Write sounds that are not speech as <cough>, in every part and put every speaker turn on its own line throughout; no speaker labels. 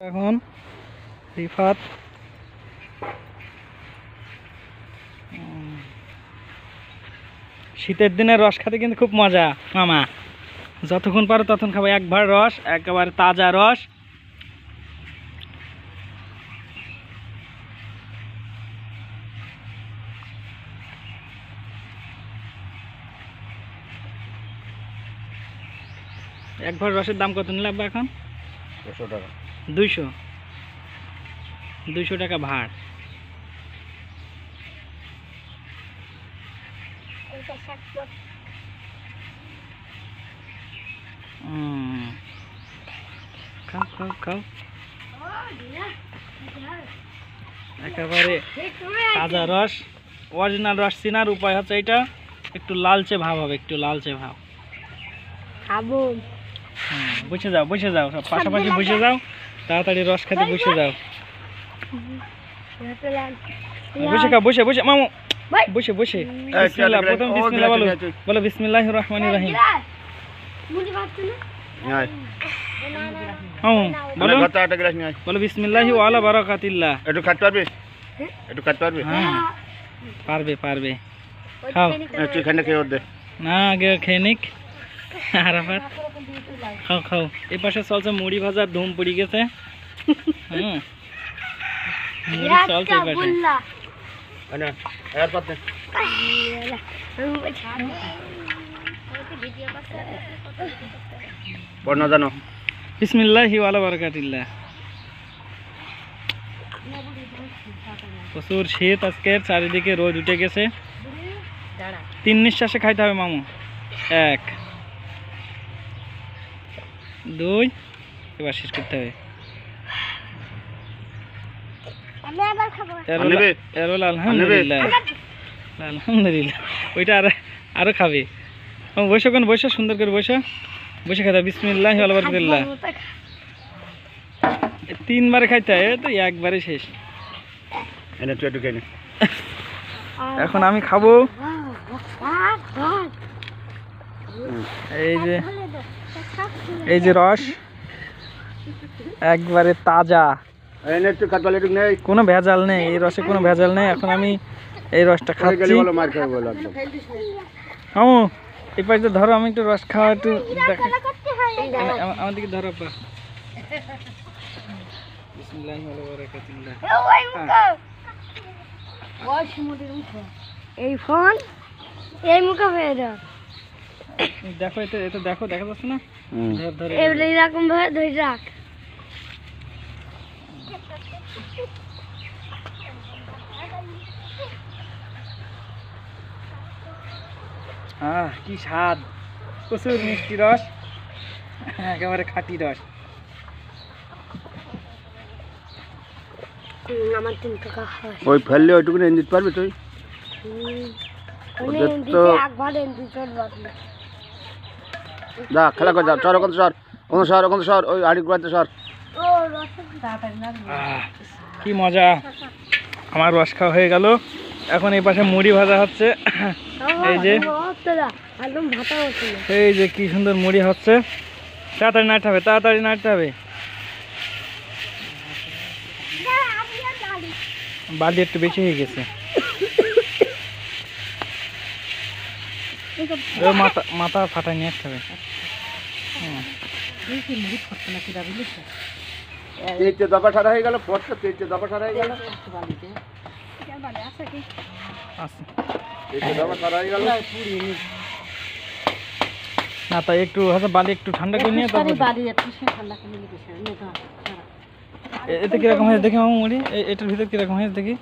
এখন রিফাত। শীতের দিনে রস খেতে কিন্তু খুব মজা, মামা। যতক্ষণ পারো ততক্ষণ খাব। একবার রস, একেবারে তাজা রস। একবার রসের দাম কত নিলে আব্বা এখন?
দুশো টাকা।
দুইশো। দুইশো টাকা ভাড়। খাও খাও খাও। একেবারে তাজা রস অরিজিনাল রস চেনার উপায় হচ্ছে এটা একটু লালচে ভাব হবে একটু লালচে ভাব।
খাব।
বসে যাও বসে যাও সব পাশাপাশি বসে যাও। তাড়াতাড়ি রস খেতে বসে যাও। বসে খাও বসে বসে মামু।
ভাই।
বসে বসে।
এই,
বিসমিল্লাহ
গ্লাস,
প্রথম
ও
বিসমিল্লাহ
গ্লাস
বলো।
নিয়ে আয়।
বলো বিসমিল্লাহির রহমানির রহিম।
মুড়ি ভাবছ না?
নিয়ে আয়।
মামু
মানে
বলো।
ঘর থেকে একটা গ্লাস নিয়ে আয়।
বলো বিসমিল্লাহি ওয়ালা বারাকাতিল্লাহ।
একটু খাইতে পারবি? একটু খাইতে পারবি?
হ্যাঁ। পারবে পারবে। খাও।
হ্যাঁ, তুই এখানে খেয়ে ওর দে।
না আগে খেয়ে নিক। <laughs> আরাফাত খাও খাও। এই পাশে চলছে মুড়ি ভাজার ধুম পড়ে গেছে। হুম। মুড়ি চলছে পাশে।
আর জানো।
বিসমিল্লাহি ওয়ালা বারাকাতিল্লাহ। প্রচুর শীত আজকের চারিদিকে রোদ উঠে গেছে। তিন নিঃশ্বাসে খাইতে হবে মামু। এক। দুই এবার শেষ করতে হবে।
আমি আবার খাব।
এর
নেবে?
হলো- এর হলো আলহামদুলিল্লাহ। আলহামদুলিল্লাহ। ওইটা আর আরও খাবে। বসে কোন বসে সুন্দর করে বসে। বসে খাইতে বিসমিল্লাহ আলবারকাতিল্লাহ তিনবার খাইতে হয় তো একবারে শেষ। এখন আমি খাব। এই যে এই যে রস একবারে তাজা। কোনো ভেজাল নেই এই রসে কোনো ভেজাল নেই। এখন আমি এই রসটা খাচ্ছি। আমু এই পাশে ধরো আমি একটু রস খাওয়া একটু দেখা। আমা- আমার দিকে ধরো পা বারাকাতুল্লাহ
এই ফোন এই মুখে
দেখো এটা এটা দেখো দেখা যাচ্ছে না?
এবারে এরকম ভাবে ধরে রাখ।
আহ কি স্বাদ। প্রচুর মিষ্টি রস। একেবারে খাঁটি রস।
আমার তিন টাকা
ওই ফেললে ওইটুকু এনে দিতে পারবি তুই। ওদের
উনি
তো-
দিতে একবার এনে চল বাতলে
যা খেলা করে, যা সর ওখান সর। ওখান সর ওখান সর, ওই আড়ি গুড়াতে সর।
কি মজা। আমার রস খাওয়া হয়ে গেল। এখন এই পাশে মুড়ি ভাজা হচ্ছে। এই যে এই যে কি সুন্দর মুড়ি হচ্ছে। তাড়াতাড়ি নাড়তে হবে, তাড়াতাড়ি নাড়তে হবে। বালি একটু বেশি হয়ে গেছে। মাথা মাথা ফাটাই নিয়ে আসতে হবে।
দফা সারা হয়ে গেল পরশো তিনটে দফা সারা হয়ে গেল। হয়ে
না। তাই একটু বালি একটু ঠান্ডা করে নিয়ে এতে কীরকম হয়েছে? দেখি মামু মুড়ি। এটার ভিতর কীরকম হয়েছে দেখি।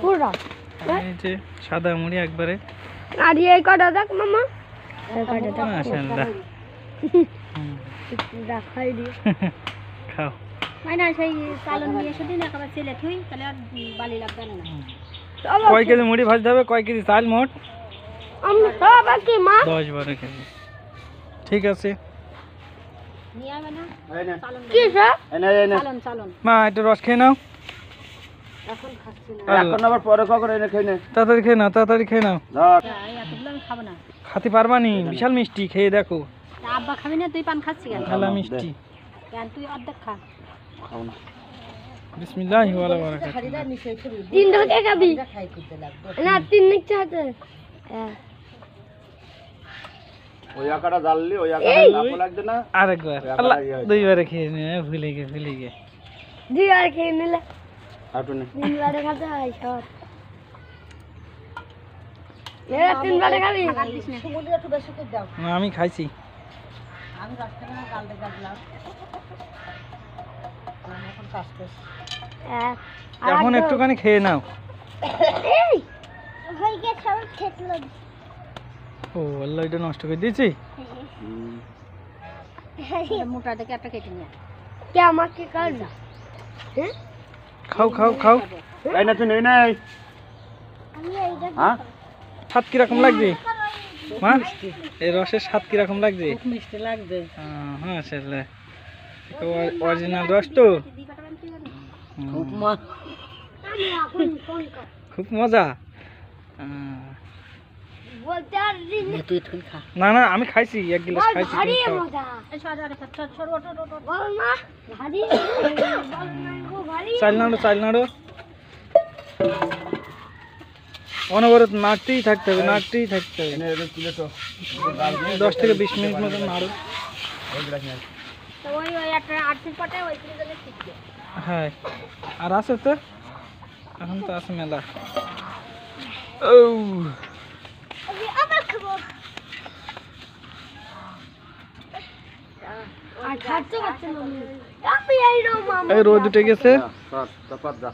পুরো।
এই যে সাদা মুড়ি একবারে।
আর এই কটা দেখ মামা। এই কটা দেখ।
মাশাআল্লাহ। হুম,
দেখাই <laughs>
খাও।
না সেই চালন নিয়ে এসে দিন একেবারে ছেলে থুই তাহলে আর বালি লাগবে না।
কয় কেজি মুড়ি ভাজতে হবে? কয় কেজি চাল মোট?
আমরা সব কি মা।
কেজি। ঠিক আছে।
নিয়ে আবে না। কি স্যার
এনে, এনে।
চালন চালন।
মা রস খেয়ে নাও।
এখন
আবার পরে কখন এনে খেয়ে নে?
তাড়াতাড়ি খেয়ে নাও তাড়াতাড়ি খেয়ে নাও। খাতে পারবা নি? বিশাল মিষ্টি খেয়ে দেখো।
আব্বা খাবি না তুই পান খাচ্ছি কেন?
মেলা মিষ্টি।
কেন তুই অর্ধেক খা।
খাও না।
বিসমিল্লাহি বারাকাতুহু।
তিন ঢোকে খাবি? না তিন হাতে। হ্যাঁ।
ওই আকাটা জ্বাললি ওই আকাটা লাগছে না
আরেকবার। আল্লাহ
ইয়ে
দুইবারে খেয়ে নে ভুলে গে ভুলে গে।
দুই আর খেয়ে নিলে। খাতে হয় সব।
আমি খাইছি।
হ্যাঁ
এখন একটুখানি খেয়ে নাও। ও আল্লাহ এটা নষ্ট করে দিয়েছি?
হুম।
মোটা দেখে একটা কেটে নিয়ে কে আমাকে কাজ হ্যাঁ?
খাও খাও খাও।
এই না তুই নেই হ্যাঁ?
স্বাদ কীরকম লাগছে? মা? এই রসের স্বাদ কীরকম লাগছে?
মিষ্টি লাগবে
হ্যাঁ সেটা অরিজিনাল রস তো।
খুব কর
খুব মজা।
বলতে আর দিন
তুই তুই খা।
না না আমি খাইছি এক গ্লাস
বল
খাইছি
ভারী
তুমি খাও।
মজা। বল না ভারী বল না গো ভারী
চাল নাড়ো চাল নাড়ো। অনবরত নাড়তেই থাকতে হবে নাড়তেই থাকতে হবে।
এনে এদের তুলে তো
দশ থেকে বিশ মিনিট মতো নাড়ো।
ওই গ্লাস নে।
তো ওই ওই একটা আর্থিক পাটে ওই করে গেলে শিখবে
হ্যাঁ আর আছে তো? এখন তো আছে মেলা। ও
আমি আবার খাব আর খাচ্ছে খাচ্ছে না আমি এই রো মামা
এই রোদ উঠে গেছে
যা, সর, চপাত যা